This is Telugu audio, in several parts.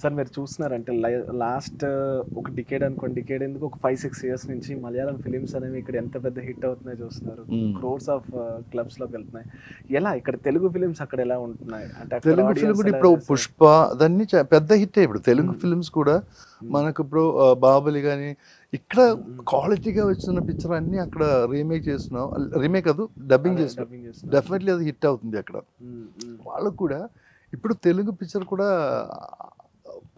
సార్ మీరు చూస్తున్నారంటే లాస్ట్ ఒక డికేడ్ అనుకోండి డికేడ్ ఎందుకు ఒక ఫైవ్ సిక్స్ ఇయర్స్ నుంచి మలయాళం ఫిలిమ్స్ అనేవి ఇక్కడ ఎంత పెద్ద హిట్ అవుతున్నాయో చూస్తున్నారు. క్రోర్స్ ఆఫ్ క్లబ్స్లోకి వెళ్తున్నాయి ఎలా ఇక్కడ తెలుగు ఫిలిమ్స్ అక్కడ ఎలా ఉంటున్నాయి అంటే తెలుగు ఫిల్మ్ కూడా ఇప్పుడు? పుష్ప అదన్నీ పెద్ద హిట్ ఇప్పుడు తెలుగు. ఫిల్మ్స్ కూడా మనకు ఇప్పుడు ఆ, బాహుబలి కానీ ఇక్కడ క్వాలిటీగా వచ్చిన పిక్చర్ అన్ని అక్కడ రీమేక్ చేస్తున్నాం రీమేక్ అది డబ్బింగ్ చేస్తున్నాం. డెఫినెట్లీ అది హిట్ అవుతుంది అక్కడ. వాళ్ళకు కూడా ఇప్పుడు తెలుగు పిక్చర్ కూడా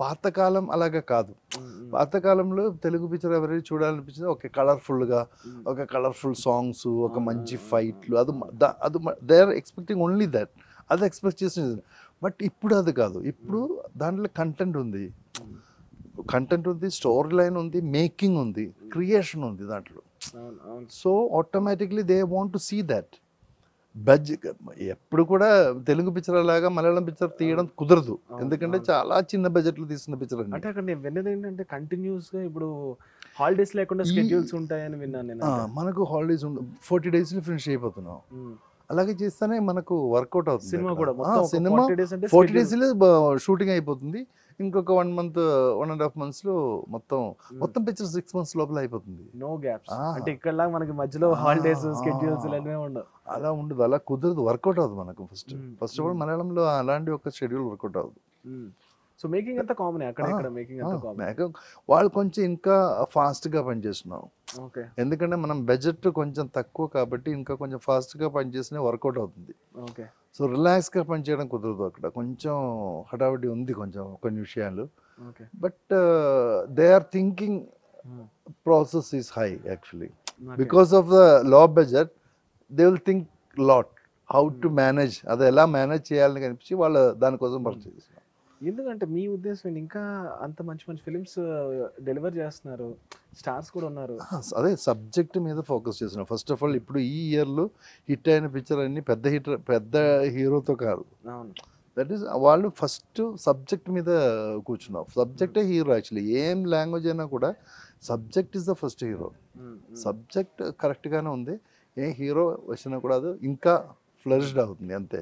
పాతకాలం అలాగా కాదు. పాతకాలంలో తెలుగు పిక్చర్ ఎవరైనా చూడాలనిపించింది ఒక కలర్ఫుల్గా. ఒక కలర్ఫుల్ సాంగ్స్ ఒక మంచి ఫైట్లు అది అది they are expecting only that అది ఎక్స్పెక్ట్ చేసింది బట్ ఇప్పుడు అది కాదు. ఇప్పుడు దాంట్లో కంటెంట్ ఉంది. కంటెంట్ ఉంది స్టోరీ లైన్ ఉంది మేకింగ్ ఉంది క్రియేషన్ ఉంది దాంట్లో. So automatically they want to see that budget ఎప్పుడు కూడా తెలుగు పిక్చర్ లాగా మలయాళం పిక్చర్ తీయడం కుదరదు ఎందుకంటే. చాలా చిన్న బడ్జెట్లో తీసిన పిక్చర్ అంటే అక్కడ నేను విన్నది ఏంటంటే కంటిన్యూస్గా ఇప్పుడు హాలిడేస్ లేకుండా స్కెడ్యూల్స్ ఉంటాయని విన్నాను నేను మనకు హాలిడేస్ ఫోర్టీ డేస్లో ఫినిష్ అయిపోతున్నాం. అలాగే చేస్తేనే మనకు వర్కౌట్ అవుతుంది సినిమా. కూడా సినిమా ఫార్టీ డేస్. డేస్లో షూటింగ్ అయిపోతుంది ఇంకొక one month one and half మంత్స్లో మొత్తం Mm. మొత్తం పిక్చర్ సిక్స్ మంత్స్ లోపల అయిపోతుంది. No gaps. అంటే ఇక్కడ మనకి మధ్యలో హాలిడేస్. స్కెడ్యూల్స్ ఉండవు. అలా ఉండదు అలా కుదరదు వర్కౌట్ అవుతుంది మనకు ఫస్ట్ ఫస్ట్ ఆఫ్ ఆల్. మలయాళంలో అలాంటి ఒక షెడ్యూల్ వర్కౌట్ అవుతుంది సో మేకింగ్ అంతా కామన్ అక్కడ ఇక్కడ మేకింగ్ అంతా కామన్ వాళ్ళు కొంచెం ఇంకా ఫాస్ట్గా పనిచేస్తున్నాం ఓకే ఎందుకంటే మనం బడ్జెట్ కొంచెం తక్కువ కాబట్టి ఇంకా కొంచెం ఫాస్ట్గా పనిచేసినా వర్కౌట్ అవుతుంది. ఓకే. సో రిలాక్స్గా పనిచేయడం కుదరదు అక్కడ. కొంచెం హడావిడి ఉంది కొంచెం కొన్ని విషయాలు. Okay. But they are thinking process is high actually. Because of the low budget they will think lot how to manage. అది ఎలా మేనేజ్ చేయాలని కనిపించి వాళ్ళు దానికోసం వర్క్ చేస్తున్నారు ఎందుకంటే మీ ఉద్దేశం? ఇంకా అంత మంచి మంచి ఫిలిమ్స్ డెలివర్ చేస్తున్నారు. స్టార్స్ కూడా ఉన్నారు. అదే సబ్జెక్ట్ మీద ఫోకస్ చేస్తున్నాం ఫస్ట్ ఆఫ్ ఆల్ ఇప్పుడు ఈ ఇయర్లో హిట్ అయిన పిక్చర్ అన్ని పెద్ద హిట్ పెద్ద హీరోతో కాదు. అవును. దట్ ఈస్ వాళ్ళు ఫస్ట్ సబ్జెక్ట్ మీద కూర్చున్నాం సబ్జెక్టే హీరో యాక్చువల్లీ. ఏం లాంగ్వేజ్ అయినా కూడా subject is the first hero. Subject కరెక్ట్గానే ఉంది. ఏ హీరో వచ్చినా కూడా అది ఇంకా ఫ్లరిష్డ్ అవుతుంది. అంతే.